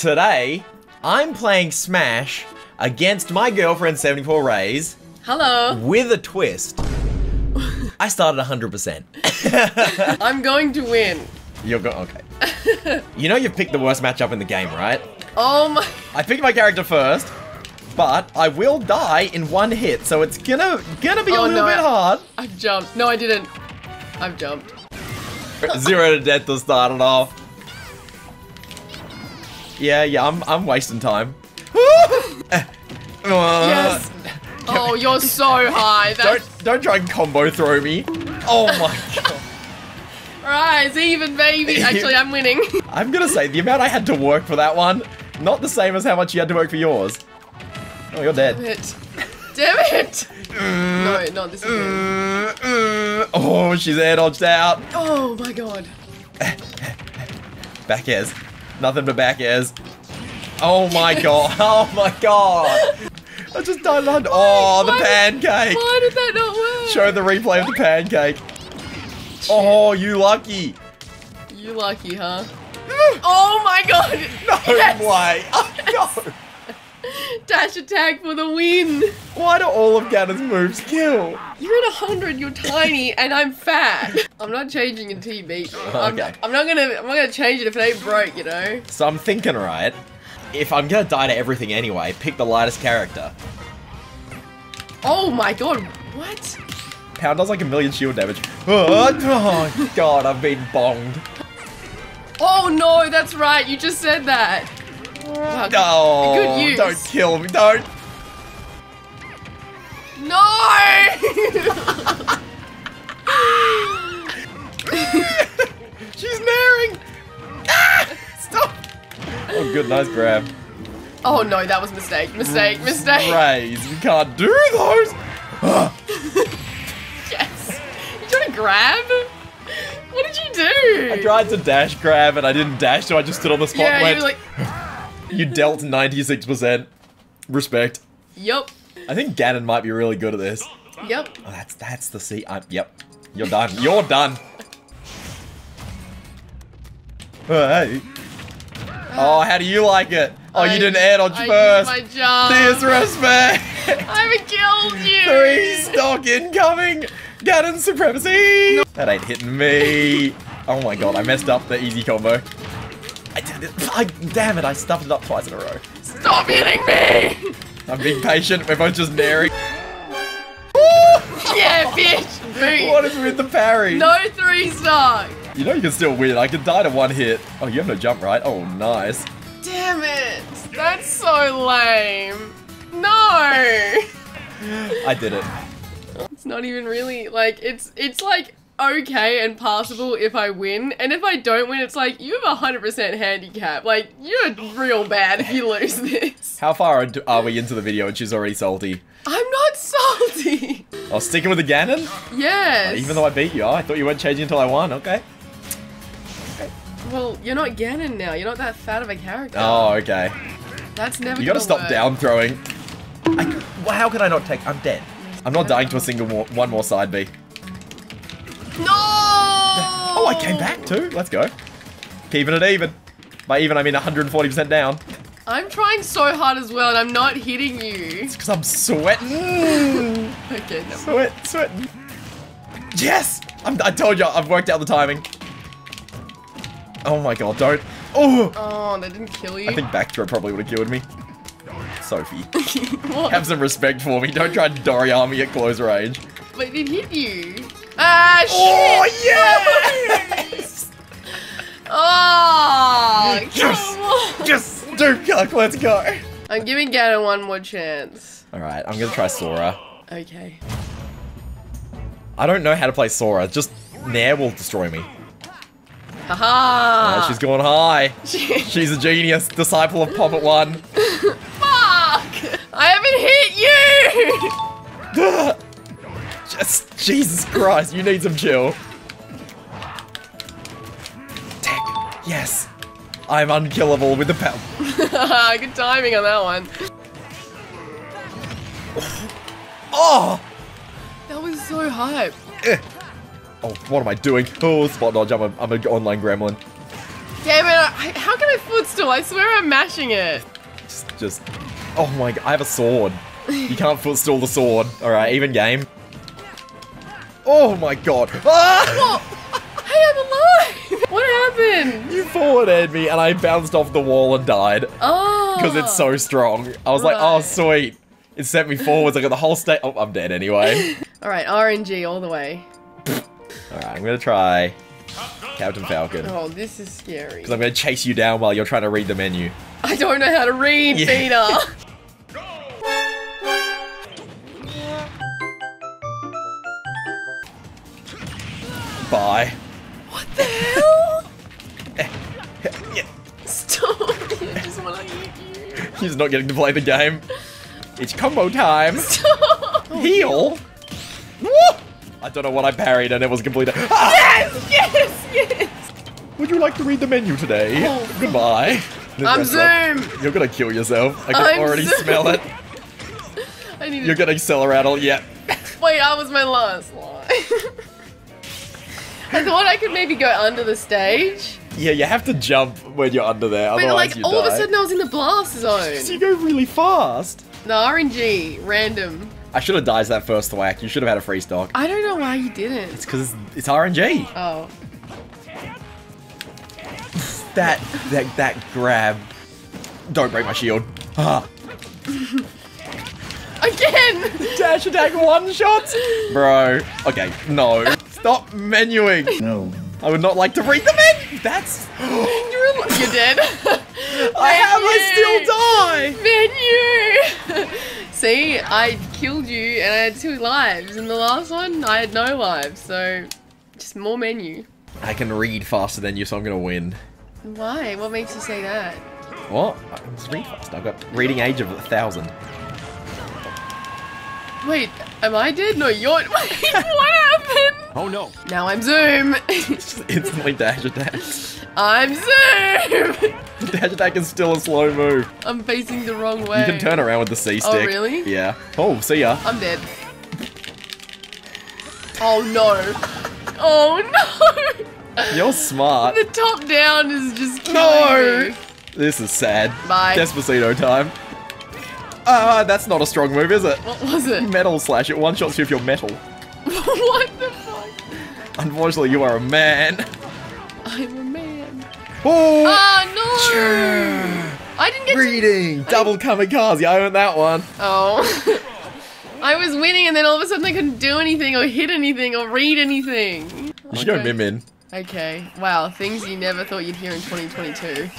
Today, I'm playing Smash against my girlfriend 74 Rays Hello. with a twist. I started 100%. I'm going to win. You're go okay. you know you've picked the worst matchup in the game, right? Oh my. I picked my character first, but I will die in one hit, so it's gonna gonna be a Oh, little no, bit hard. I've jumped. No, I didn't. I've jumped. Zero to death to start it off. Yeah, yeah, I'm I'm wasting time. Yes. Oh, you're so high. Don't That's don't try and combo throw me. Oh my god. right. It's even, baby. Actually, I'm winning. I'm gonna say the amount I had to work for that one, not the same as how much you had to work for yours. Oh, you're dead. Damn it. Damn it. No, not this again. Mm, mm. Oh, she's air dodged out. Oh my god. Back airs. Nothing but back airs. Oh my god. Oh my god. I just died on. Oh, the Why- pancake. Why did that not work? Show the replay of the pancake. Oh, you lucky. You lucky, huh? Oh my god. No Yes. way. Oh, no. Dash attack for the win. Why do all of Ganon's moves kill? You're at 100, you're tiny, and I'm fat. I'm not changing until you beat me. I'm, Okay. I'm not gonna I'm not gonna change it if it ain't broke, you know? So I'm thinking, right? If I'm gonna die to everything anyway, pick the lightest character. Oh my god, what? Pound does like a million shield damage. Oh, oh, god, I've been bonged. Oh no, that's right, you just said that. Wow, good- Good use. don't kill me, don't. No! She's naring. Ah, stop. Oh, good, nice grab. oh no, that was a mistake, mistake, mistake. Raise, we can't do those. Yes. You trying to grab? What did you do? I tried to dash grab and I didn't dash, so I just stood on the spot. Yeah, and went, you were like, you dealt 96%. Respect. Yep. I think Ganon might be really good at this. Yep. Oh, that's that's the C. I'm, yep. You're done. You're done. Oh, hey. Oh, how do you like it? Oh, you didn't air dodge I first. my jump. Disrespect. I killed you. Three stock incoming. Ganon supremacy. That ain't hitting me. Oh my god, I messed up the easy combo. I did it. I, damn it, I stuffed it up twice in a row. Stop hitting me. I'm being patient. We're both just naring. Yeah, bitch. Boot. What is with the parry? No three stock. You know you can still win. I can die to one hit. Oh, you have no jump, right? Oh, nice. Damn it. That's so lame. No. I did it. It's not even really like it's it's like okay and passable if I win, and if I don't win, it's like you have a hundred percent handicap. Like you're real bad if you lose this. How far are- are we into the video and she's already salty? I'm not salty. Oh, sticking with the Ganon? Yes. Uh, even though I beat you, oh, I thought you weren't changing until I won. Okay. well, you're not Ganon now. You're not that fat of a character. Oh, okay. That's never. You gotta stop work. down throwing. I, how can I not take? I'm dead. I'm not dying to a single more, one more side B. Oh, I came back too. Let's go. Keeping it even. By even, I mean 140% down. I'm trying so hard as well, and I'm not hitting you. It's because I'm sweating. Okay, no. Sweat, sweating. Yes! I'm, I told you, I've worked out the timing. Oh my god, don't. Oh! Oh, that didn't kill you. I think back throw probably would have killed me. Sophie, have some respect for me. Don't try and Doriyami at close range. But it hit you. Ah, shit! Oh, yes! Oh, Yes! Yes! Dude, let's go. I'm giving Ganon one more chance. Alright, I'm gonna try Sora. Okay. I don't know how to play Sora. Just Nair will destroy me. Haha. Uh, she's going high. She's a genius, disciple of Puppet One. Fuck! I haven't hit you! Just Jesus Christ, you need some chill. Tech, yes. I'm unkillable with the power. Good timing on that one. Oh! That was so hype. Eh. Oh, what am I doing? Oh, spot dodge. I'm a, I'm an online gremlin. Damn it! I, how can I footstool? I swear I'm mashing it. Just, just. Oh my god, I have a sword. You can't footstool the sword. Alright, even game. Oh my god. Ah! Hey, I'm alive! What happened? You forward aired me and I bounced off the wall and died. Oh. Because it's so strong. I was like, oh sweet. It sent me forwards. I got the whole state. Oh, I'm dead anyway. All right, RNG all the way. Alright, I'm gonna try Captain Falcon. Oh, this is scary. Because I'm gonna chase you down while you're trying to read the menu. I don't know how to read, Yeah. Peter. Bye. What the hell? Stop! I just want to eat you. He's not getting to play the game. It's combo time. Stop! Heal. I don't know what I parried and it was completely. Ah! Yes, yes, yes. Would you like to read the menu today? Oh. Goodbye. I'm Zoom. You're gonna kill yourself. I can I'm already Zoom. smell it. I need You're to. gonna accelerate. Yeah. Wait, that was my last line. I thought I could maybe go under the stage, Yeah, you have to jump when you're under there. but like all die. of a sudden I was in the blast So zone. you go really fast. No RNG, random. I should have died that first whack. You should have had a free stock. I don't know why you didn't. It's because it's, it's RNG. Oh. That that that grab. Don't break my shield. Ah. Again! Dash attack one shot. bro. Okay, no. Stop menuing. No. I would not like to read the menu. That's. You're, dead. I have. I still die. Menu! See, I killed you and I had two lives. In the last one, I had no lives, so just more menu. I can read faster than you, so I'm gonna win. Why? What makes you say that? What? I can just read fast. I've got reading age of a thousand. Wait, am I dead? No, you're. Wait, what happened? Oh no. Now I'm Zoom. Just instantly dash attack. I'm Zoom. dash attack is still a slow move. I'm facing the wrong way. You can turn around with the C stick. Oh, really? Yeah. Oh, see ya. I'm dead. Oh no. Oh no. You're smart. The top down is just No! me. This is sad. Bye. Despacito time. Ah, that's not a strong move, is it? What was it? Metal slash. It one shots you if you're metal. what the? Unfortunately, you are a man. I'm a man. Oh! Oh no! I didn't get to. Reading! Double kamikaze. I earned that one. Oh. I was winning and then all of a sudden I couldn't do anything or hit anything or read anything. You should go Okay. Min Min. Okay. Wow, things you never thought you'd hear in 2022.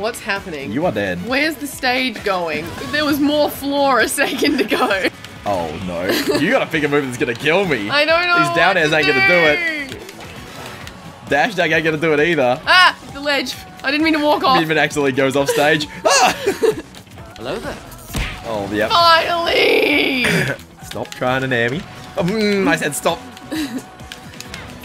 What's happening? You are dead. Where's the stage going? There was more floor a second ago. Oh no. you gotta pick a move that's gonna kill me. I don't know. These down airs to ain't gonna do it. Dash Dag ain't gonna do it either. Ah, the ledge. I didn't mean to walk off. Min Min accidentally goes off stage. Ah! Hello there. Oh, yep. Finally! Stop trying to nair me. Oh, mm, I said stop.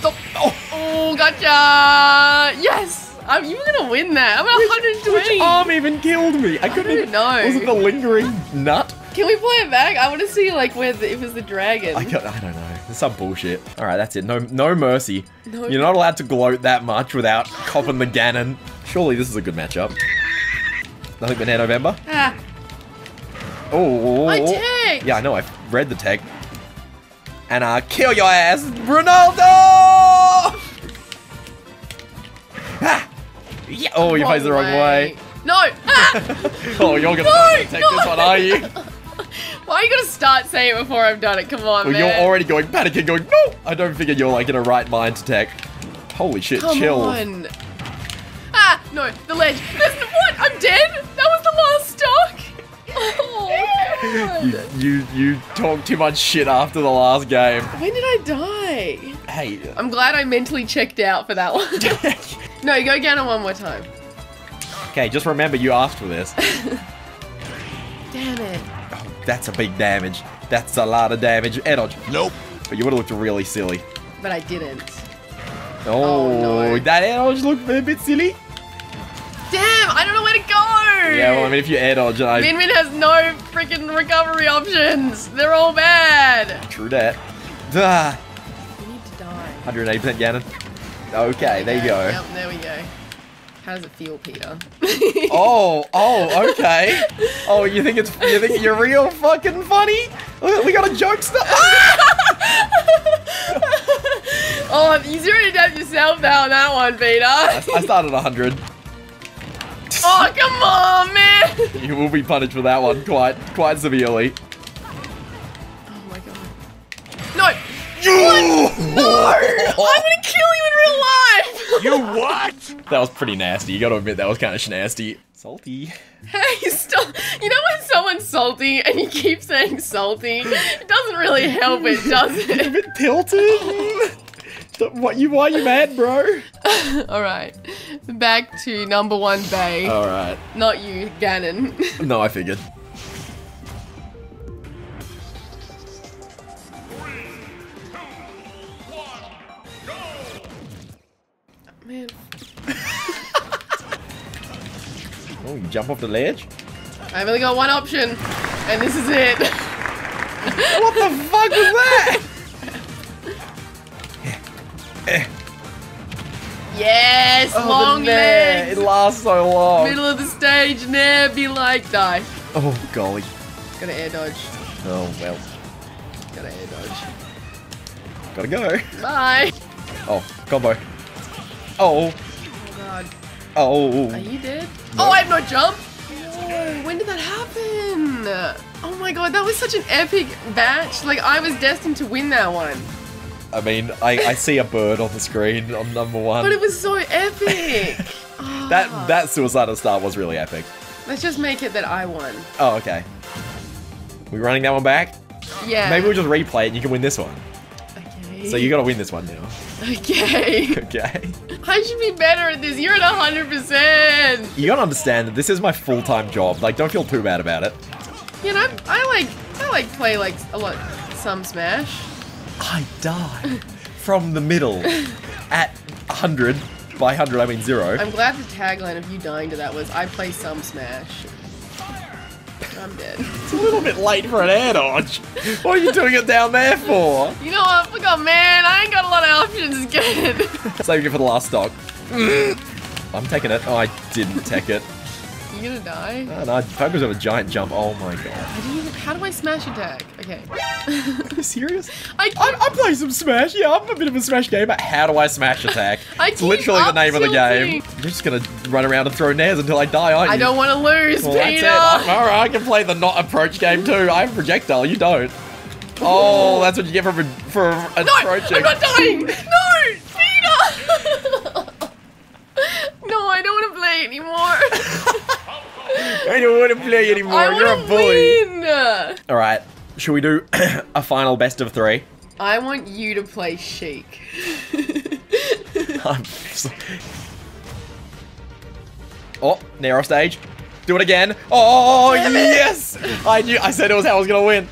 Stop. Oh, Oh, gotcha! Yes! Um, you were gonna win that. I'm at 120. which arm even killed me? I couldn't don't even know. Was it the lingering nut? Can we play it back? I want to see like where the, it was the dragon. I, got, I don't know. It's some bullshit. All right, that's it. No, no mercy. No- You're not allowed to gloat that much without copping the Ganon. Surely this is a good matchup. Nothing but November. Ah, Oh, My tag! Yeah, I know. I've read the tag. And uh, kill your ass, Ronaldo! ah! Yeah. Oh, you faced the wrong way. No! Ah! Oh, you're gonna No, take no. this one, are you? Why are you gonna start saying it before I've done it? Come on, Well, man. you're already going panicking, going no. I don't figure you're like in a right mind to tech. Holy shit! Come chill. on. Ah, no, the ledge. There's what? I'm dead? That was the last stock? Oh, You, God. you you talk too much shit after the last game. When did I die? Hey. I'm glad I mentally checked out for that one. no, go Ganon one more time. okay, just remember you asked for this. Damn it. Oh, that's a big damage. That's a lot of damage. Air dodge. Nope. But you would have looked really silly. But I didn't. Oh, no. that air dodge looked a bit silly. Damn, I don't know where to go. Yeah, well, I mean, if you air dodge, and I Min Min has no freaking recovery options. They're all bad. true that. Ah, You need to die. 180% Ganon. Okay, there you go. Yep, there we go. How does it feel, Peter? Oh, oh, okay. Oh, you think it's you think you're real fucking funny? We got a joke stuff. Ah! oh, you zeroed it out yourself now on that one, Peter. I started 100. oh, come on, man. You will be punished for that one quite quite severely. Oh my god. No. No! I'm gonna kill you in real life! You what? That was pretty nasty. You got to admit that was kind of nasty. Salty. Hey, stop. You know when someone's salty and you keep saying salty? It doesn't really help it, does it? a bit tilted. what you? Why you mad, bro? Alright. Back to number one bay. All right. Not you, Ganon. No, I figured. Oh, you jump off the ledge? I've only got one option, and this is it. What the fuck was that? yes, Oh, long legs. It lasts so long. Middle of the stage, nair, be like, die. Oh, golly. Gotta air dodge. Oh, well. Gotta air dodge. Gotta go. Bye. Oh, combo. Oh, Oh god. Oh. Are you dead? Oh, I have no jump. No, when did that happen? Oh my god, that was such an epic match. Like I was destined to win that one, I mean, I, I see a bird on the screen on number one. but it was so epic. That that suicidal start was really epic. Let's just make it that I won. Oh, okay. We running that one back? Yeah. Maybe we'll just replay it and you can win this one. Okay. So you gotta win this one now. Okay. Okay. I should be better at this. You're at hundred percent. You gotta understand that this is my full-time job. Like, don't feel too bad about it. You know, I like I like play like a lot some Smash. I die from the middle at 100. By 100, I mean zero. I'm glad the tagline of you dying to that was I play some Smash. I'm dead. It's a little bit late for an air dodge. What are you doing it down there for? You know what? Fuck off, man. I ain't got a lot of options. Good. Saving it for the last stock. I'm taking it. Oh, I didn't take it. You gonna die? Oh, no, focus on a giant jump. Oh my god. How do I smash attack? Okay. Are you serious? I I, I play some Smash. Yeah, I'm a bit of a Smash gamer. How do I Smash attack? I it's literally the name of the game. You're just gonna run around and throw nairs until I die, aren't you? I don't want to lose, Well, that's it. I'm- all right, I can play the not approach game too. I have projectile. You don't. Oh, that's what you get for for no, approaching. I'm not dying. No, Peter. No, I don't want to play anymore. I don't want to play anymore. I You're a to bully. win. All right, should we do a final best of three? I want you to play Sheik. Oh, narrow stage. Do it again. Oh yes! I knew. I said it was how I was gonna win.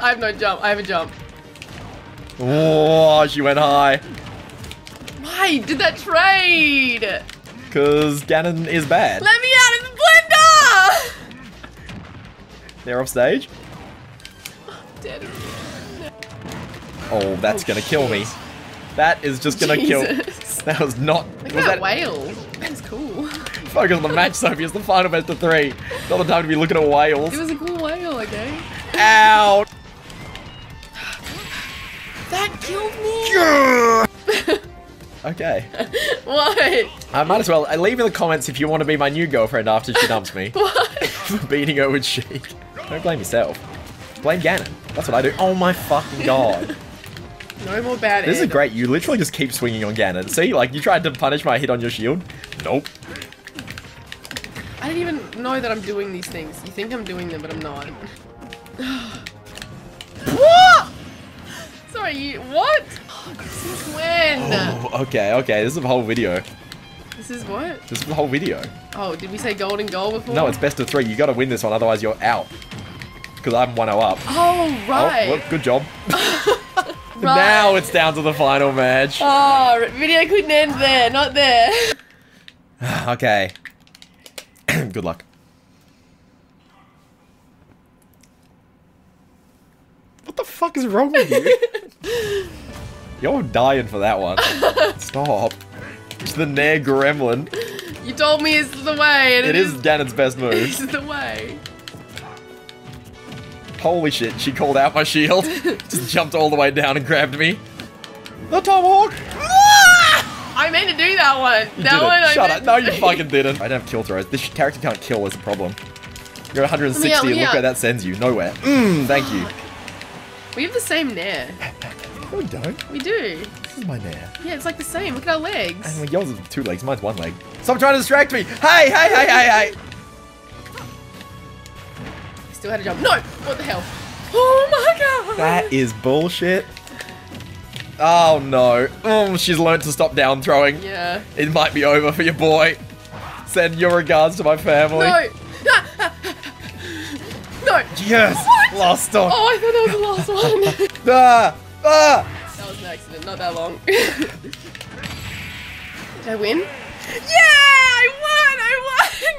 I have no jump. I have a jump. Oh, she went high. Did that trade? Cause Ganon is bad. Let me out of the blender! They're off stage. Dead. Oh, that's Oh, gonna kill me. That is just gonna kill. Jesus. That was not. Look was at that that whale. That was cool. focus on the match, Sophie? It's the final best of three. Not the time to be looking at whales. It was a cool whale, okay? Out. That killed me! Okay. what? I might as well uh, leave in the comments if you want to be my new girlfriend after she dumps me What? for beating her with Sheik. Don't blame yourself. Blame Ganon. That's what I do. Oh my fucking god. No more bad This is great. You literally just keep swinging on Ganon. See, like you tried to punish my hit on your shield. Nope. I didn't even know that I'm doing these things. You think I'm doing them, but I'm not. what? Sorry, you, what? Since when? Oh, okay, okay. This is the whole video. This is what? This is the whole video. Oh, did we say golden goal before? No, it's best of three. You got to win this one, otherwise you're out. Because I'm 1-0 up. Oh, right. Oh, well, good job. right. Now it's down to the final match. Oh, video couldn't end there, not there. okay. good luck. What the fuck is wrong with you? You're dying for that one. Stop. It's the Nair Gremlin. You told me it's the way, and It is Ganon's best move. It's the way. Holy shit, she called out my shield. Just jumped all the way down and grabbed me. The Tomahawk! Ah! I meant to do that one. You that one it. I Shut up. No, you fucking didn't. I don't have kill throws. This character can't kill is a problem. You're 160. Let me out, Look where that sends you. Nowhere. Mmm, thank you. We have the same nair. No, we don't. We do. This is my Nair. Yeah, it's like the same. Look at our legs. And yours is two legs. Mine's one leg. Stop trying to distract me. Hey, hey, hey, hey, hey. Still had a jump. No! What the hell? Oh my god! That is bullshit. Oh no. Mm, she's learned to stop down throwing. Yeah. It might be over for your boy. Send your regards to my family. No! no! Yes! What? Last stop. Oh, I thought that was the last one. Ah! Ah! that was an accident, not that long. Did I win? Yeah! I won! I won!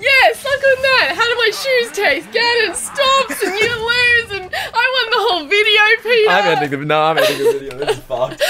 Yeah, suck on that! How do my shoes taste? Ganon stops and you lose and I won the whole video, Peter! I'm ending the no, I'm ending the video. This is fucked.